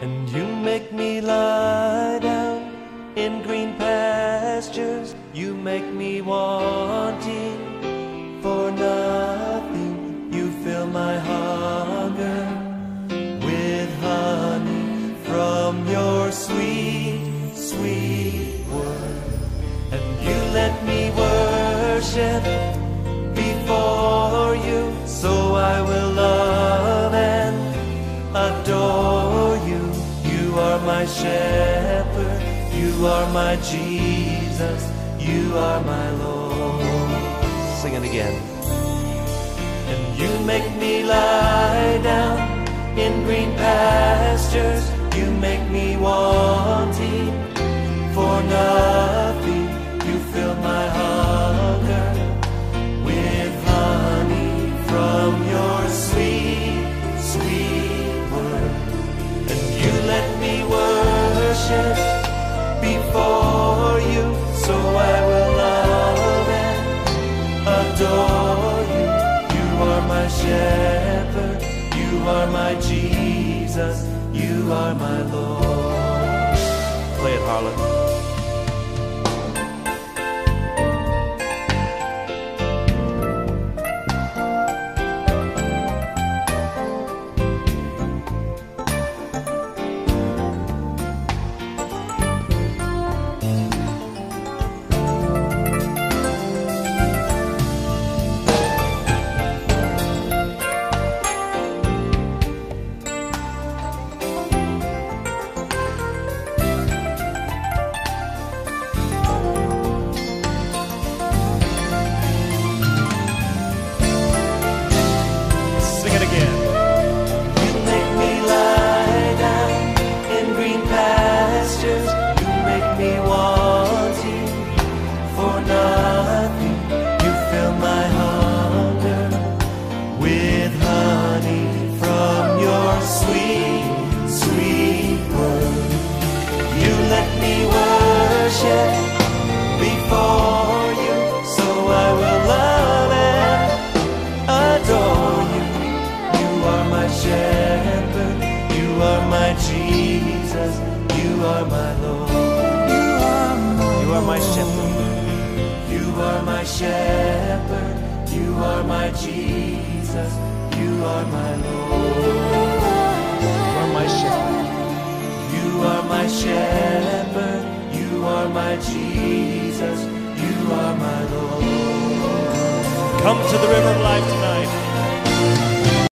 And you make me lie down in green pastures. You make me wanting for nothing. You fill my hunger with honey from your sweet, sweet word. And you let me worship before you, so I will my shepherd, you are my Jesus, you are my Lord. Sing it again. And you make me lie down in green pastures. You make me wanting for nothing. Adore you. You are my shepherd, you are my Jesus, you are my Lord. Play it, Harlan. Are my Jesus, you are my Lord. You are my shepherd, you are my shepherd, you are my Jesus, you are my Lord. You are my shepherd. You are my shepherd, you are my Jesus, you are my Lord. Come to the river of life tonight.